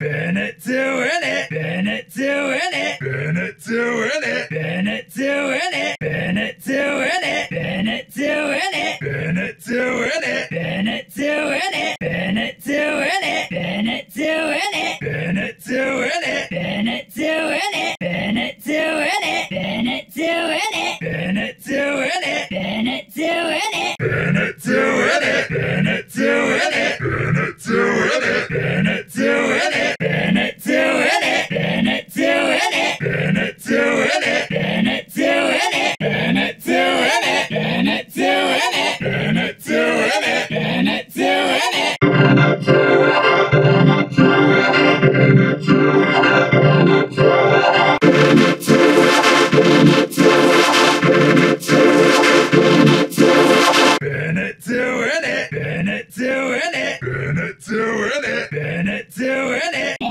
Bennett doing it. Bennett doing it. Bennett doing it. Bennett doing it. Bennett doing it. Bennett doing it. Bennett doing it. Bennett doing it. Bennett doing it. Bennett doing it. Bennett doing it. Bennett doing it. Bennett doing it. Bennett doing it. Bennett doing it. Bennett doing it. Bennett to win it. Bennett to win it. Bennett it. Bennett to it.